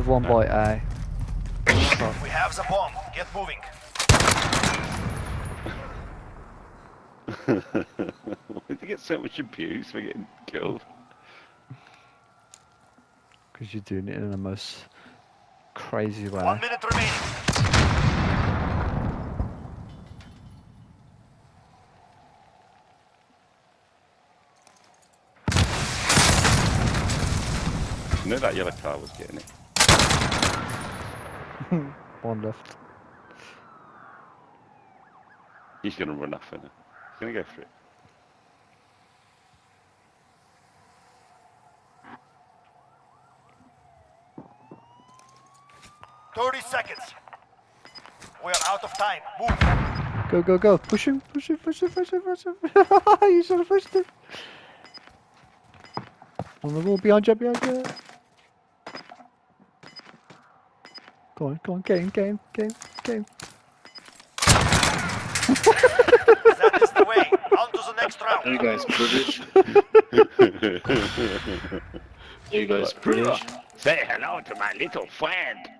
With one boy, A. We have the bomb. Get moving. Why do you get so much abuse for getting killed? Because you're doing it in the most crazy way. One minute remaining. I knew that yellow car was getting it. One left. He's gonna run off in it. He's gonna go for it. Thirty seconds. We are out of time. Move. Go, go, go. Push him, push him, push him, push him, push him. you should have pushed him. On the wall, behind you, behind you. Go on, go on, game, game, game, game. That is the way. On to the next round. Are you guys British? Are you guys British? Say hello to my little friend.